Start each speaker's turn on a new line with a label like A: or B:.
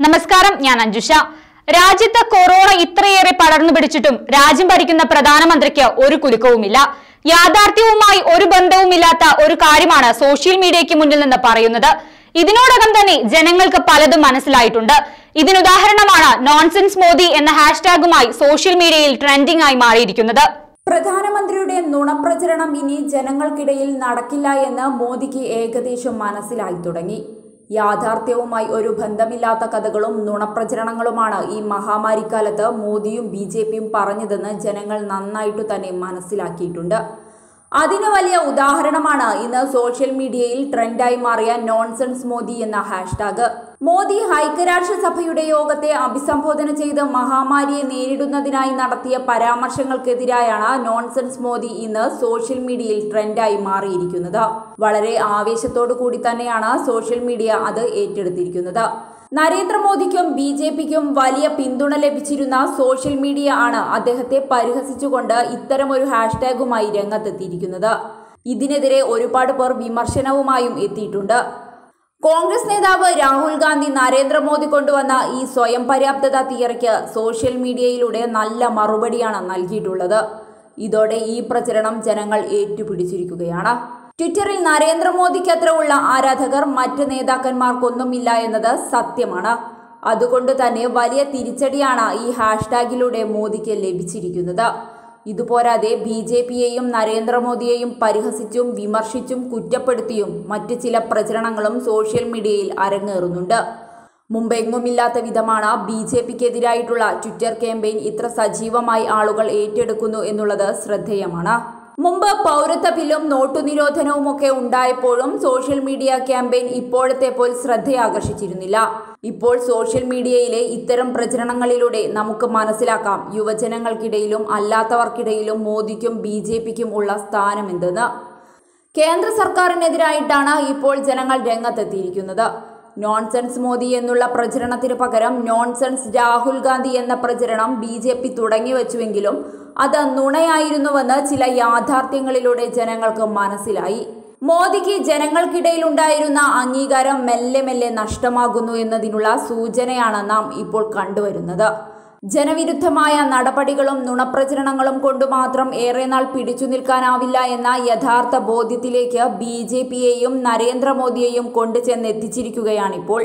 A: നമസ്കാരം ഞാൻ അഞ്ജുഷ. രാജ്യത്ത് കൊറോണ ഇത്രയേറെ പടർന്നു പിടിച്ചിട്ടും രാജ്യം ഭരിക്കുന്ന പ്രധാനമന്ത്രിക്ക് ഒരു കുലുക്കവുമില്ല. യാഥാർത്ഥ്യവുമായി ഒരു ബന്ധവുമില്ലാത്ത ഒരു കാര്യമാണ് സോഷ്യൽ മീഡിയയ്ക്ക് മുന്നിൽ നിന്ന് പറയുന്നത്. ഇതിനോടകം തന്നെ ജനങ്ങൾക്ക് പലതും മനസ്സിലായിട്ടുണ്ട്. ഇതിനുദാഹരണമാണ് നോൺസെൻസ് മോദി എന്ന ഹാഷ്ടാഗുമായി സോഷ്യൽ മീഡിയയിൽ ട്രെൻഡിംഗ് ആയി മാറിയിരിക്കുന്നത്.
B: പ്രധാനമന്ത്രിയുടെ നുണപ്രചരണം ഇനി ജനങ്ങൾക്കിടയിൽ നടക്കില്ല എന്ന് മോദിക്ക് ഏകദേശം മനസ്സിലായി തുടങ്ങി. യാഥാർത്ഥ്യവുമായി ഒരു ബന്ധമില്ലാത്ത കഥകളും നുണപ്രചരണങ്ങളുമാണ് ഈ മഹാമാരിക്കാലത്ത് മോദിയും ബി ജെ പിയും പറഞ്ഞതെന്ന് ജനങ്ങൾ നന്നായിട്ടു തന്നെ മനസ്സിലാക്കിയിട്ടുണ്ട്. അതിന് വലിയ ഉദാഹരണമാണ് ഇന്ന് സോഷ്യൽ മീഡിയയിൽ ട്രെൻഡായി മാറിയ നോൺസെൻസ് മോദി എന്ന ഹാഷ്ടാഗ്. മോദി ഐക്യരാഷ്ട്രസഭയുടെ യോഗത്തെ അഭിസംബോധന ചെയ്ത് മഹാമാരിയെ നേരിടുന്നതിനായി നടത്തിയ പരാമർശങ്ങൾക്കെതിരായാണ് നോൺസെൻസ് മോദി ഇന്ന് സോഷ്യൽ മീഡിയയിൽ ട്രെൻഡായി മാറിയിരിക്കുന്നത്. വളരെ ആവേശത്തോടു കൂടി തന്നെയാണ് സോഷ്യൽ മീഡിയ അത് ഏറ്റെടുത്തിരിക്കുന്നത്. നരേന്ദ്രമോദിക്കും ബി ജെ പിക്കും വലിയ പിന്തുണ ലഭിച്ചിരുന്ന സോഷ്യൽ മീഡിയ ആണ് അദ്ദേഹത്തെ പരിഹസിച്ചുകൊണ്ട് ഇത്തരമൊരു ഹാഷ്ടാഗുമായി രംഗത്തെത്തിയിരിക്കുന്നത്. ഇതിനെതിരെ ഒരുപാട് പേർ വിമർശനവുമായും എത്തിയിട്ടുണ്ട്. കോൺഗ്രസ് നേതാവ് രാഹുൽ ഗാന്ധി നരേന്ദ്രമോദി കൊണ്ടുവന്ന ഈ സ്വയം പര്യാപ്തത തിയറിക്ക് സോഷ്യൽ മീഡിയയിലൂടെ നല്ല മറുപടിയാണ് നൽകിയിട്ടുള്ളത്. ഇതോടെ ഈ പ്രചരണം ജനങ്ങൾ ഏറ്റുപിടിച്ചിരിക്കുകയാണ്. ട്വിറ്ററിൽ നരേന്ദ്രമോദിക്കത്ര ഉള്ള ആരാധകർ മറ്റ് നേതാക്കന്മാർക്കൊന്നുമില്ല എന്നത് സത്യമാണ്. അതുകൊണ്ട് തന്നെ വലിയ തിരിച്ചടിയാണ് ഈ ഹാഷ്ടാഗിലൂടെ മോദിക്ക് ലഭിച്ചിരിക്കുന്നത്. ഇതുപോരാതെ ബി ജെ പിയെയും നരേന്ദ്രമോദിയെയും പരിഹസിച്ചും വിമർശിച്ചും കുറ്റപ്പെടുത്തിയും മറ്റ് ചില പ്രചരണങ്ങളും സോഷ്യൽ മീഡിയയിൽ അരങ്ങേറുന്നുണ്ട്. മുമ്പെങ്ങുമില്ലാത്ത വിധമാണ് ബി ജെ പിക്കെതിരായിട്ടുള്ള ട്വിറ്റർ ക്യാമ്പയിൻ ഇത്ര സജീവമായി ആളുകൾ ഏറ്റെടുക്കുന്നു എന്നുള്ളത് ശ്രദ്ധേയമാണ്. മുമ്പ് പൗരത്വ ബില്ലും നോട്ടു നിരോധനവും ഒക്കെ ഉണ്ടായപ്പോഴും സോഷ്യൽ മീഡിയ ക്യാമ്പയിൻ ഇപ്പോഴത്തെ പോൽ ശ്രദ്ധയാകർഷിച്ചിരുന്നില്ല. ഇപ്പോൾ സോഷ്യൽ മീഡിയയിലെ ഇത്തരം പ്രചരണങ്ങളിലൂടെ നമുക്ക് മനസ്സിലാക്കാം യുവജനങ്ങൾക്കിടയിലും അല്ലാത്തവർക്കിടയിലും മോദിക്കും ബി ജെ പിക്കും ഉള്ള സ്ഥാനമെന്തെന്ന്. കേന്ദ്ര സർക്കാരിനെതിരായിട്ടാണ് ഇപ്പോൾ ജനങ്ങൾ രംഗത്തെത്തിയിരിക്കുന്നത്. നോൺസെൻസ് മോദി എന്നുള്ള പ്രചരണത്തിന് പകരം നോൺസെൻസ് രാഹുൽ ഗാന്ധി എന്ന പ്രചരണം ബി ജെ പി തുടങ്ങിവെച്ചുവെങ്കിലും അത് നുണയായിരുന്നുവെന്ന് ചില യാഥാർത്ഥ്യങ്ങളിലൂടെ ജനങ്ങൾക്ക് മനസ്സിലായി. മോദിക്ക് ജനങ്ങൾക്കിടയിൽ ഉണ്ടായിരുന്ന അംഗീകാരം മെല്ലെ മെല്ലെ നഷ്ടമാകുന്നു എന്നതിനുള്ള സൂചനയാണ് നാം ഇപ്പോൾ കണ്ടുവരുന്നത്. ജനവിരുദ്ധമായ നടപടികളും നുണപ്രചരണങ്ങളും കൊണ്ട് മാത്രം ഏറെ നാൾ പിടിച്ചു നിൽക്കാനാവില്ല എന്ന യഥാർത്ഥ ബോധ്യത്തിലേക്ക് ബി ജെ പിയെയും നരേന്ദ്രമോദിയെയും കൊണ്ടുചെന്നെത്തിച്ചിരിക്കുകയാണിപ്പോൾ.